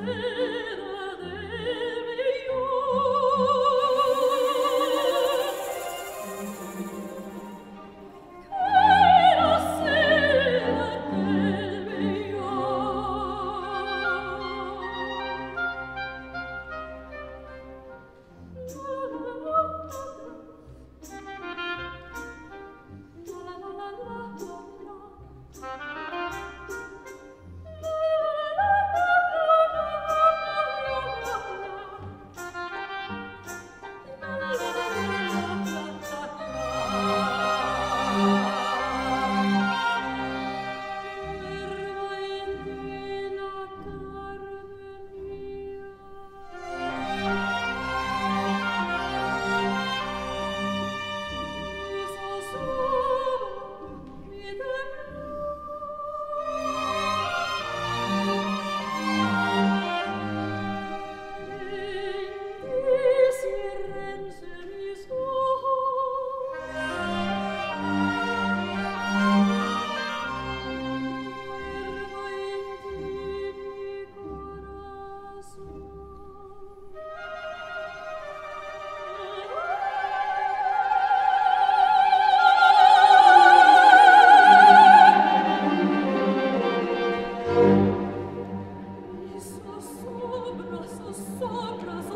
Mm-hmm. Sopra,